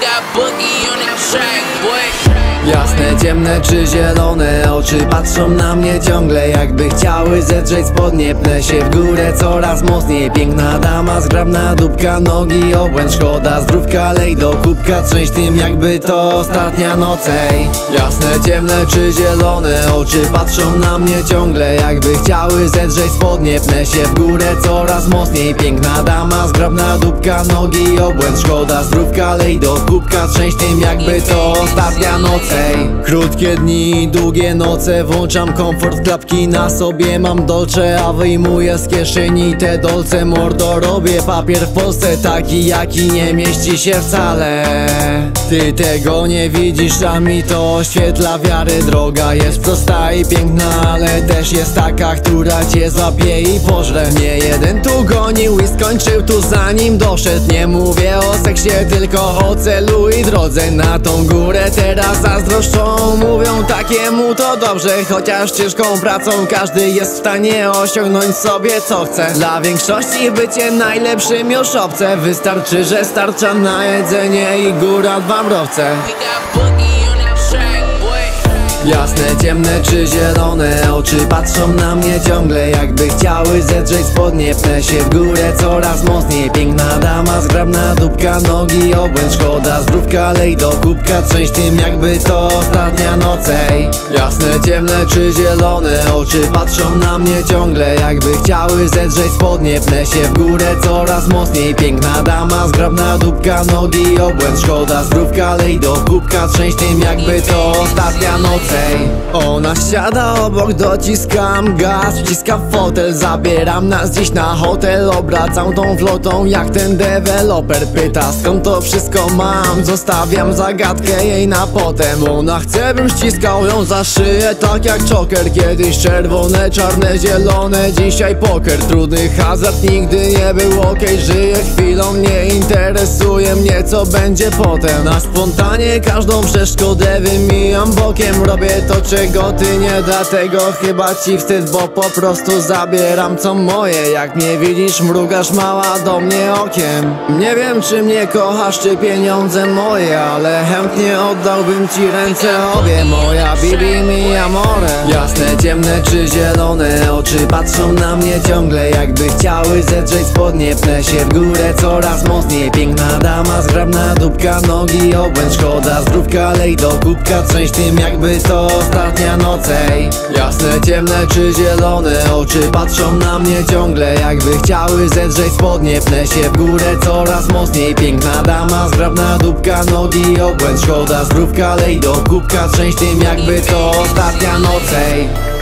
got boogie on the track, boy. Jasne, ciemne czy zielone oczy patrzą na mnie ciągle Jakby chciały zedrzeć spodnie Pnę się w górę coraz mocniej Piękna dama, zgrabna dupka, nogi obłęd Szkoda zdrówka, lej do kubka Trzęść tym jakby to ostatnia noc. Jasne, ciemne czy zielone oczy patrzą na mnie ciągle Jakby chciały zedrzeć spodnie Pnę się w górę coraz mocniej Piękna dama, zgrabna dupka, nogi obłęd Szkoda zdrówka, lej do kubka Trzęść tym jakby to ostatnia noc. Krótkie dni, długie noce Włączam komfort, klapki na sobie Mam dolce, a wyjmuję z kieszeni te dolce. Mordo robię papier w Polsce Taki jaki nie mieści się wcale. Ty tego nie widzisz, a mi to oświetla wiary Droga jest prosta i piękna, ale też jest taka Która cię złapie i pożre. Nie jeden tu gonił i skończył tu zanim doszedł. Nie mówię o seksie, tylko o celu i drodze. Na tą górę teraz zazdroszczą Mówią takiemu to dobrze Chociaż ciężką pracą każdy jest w stanie osiągnąć sobie co chce. Dla większości bycie najlepszym już obce Wystarczy, że starcza na jedzenie i góra dwa mrowce Jasne, ciemne czy zielone oczy patrzą na mnie ciągle Jakby chciały zedrzeć spodnie Pnę się w górę coraz mocniej Piękna dama, zgrabna dupka, nogi obłęd Szkoda zdrówka, lej do kubka Trzęść tym jakby to ostatnia noc ej. Jasne, ciemne czy zielone oczy patrzą na mnie ciągle Jakby chciały zedrzeć spodnie Pnę się w górę coraz mocniej Piękna dama, zgrabna dupka, nogi obłęd Szkoda zdrówka, lej do kubka Trzęść tym jakby to ostatnia noc ej. Ona siada obok, dociskam gaz Wciskam fotel, zabieram nas dziś na hotel Obracam tą flotą jak ten deweloper Pyta skąd to wszystko mam Zostawiam zagadkę jej na potem Ona chce bym ściskał ją za szyję Tak jak Joker Kiedyś czerwone, czarne, zielone Dzisiaj poker, trudny hazard Nigdy nie był okej Żyję chwilą, nie interesuje mnie co będzie potem Na spontanie każdą przeszkodę wymijam bokiem Robię to czego ty nie Dlatego chyba ci wstyd, bo po prostu zabieram co moje. Jak mnie widzisz, mrugasz mała do mnie okiem. Nie wiem czy mnie kochasz, czy pieniądze moje Ale chętnie oddałbym ci ręce obie. Moja bibi mi amore. Jasne, ciemne czy zielone oczy patrzą na mnie ciągle Jakby chciały zedrzeć spodnie. Pnę się w górę coraz mocniej. Piękna dama, zgrabna dupka, nogi obłęd Szkoda zdrówka, lej do kubka. Trzęść tym jakby to ostatnia noc ej. Jasne, ciemne czy zielone oczy patrzą na mnie ciągle Jakby chciały zedrzeć spodnie Pnę się w górę coraz mocniej Piękna dama, zgrabna dupka, nogi obłęd Szkoda zdrówka, lej do kubka Trzęść tym jakby to ostatnia noc ej.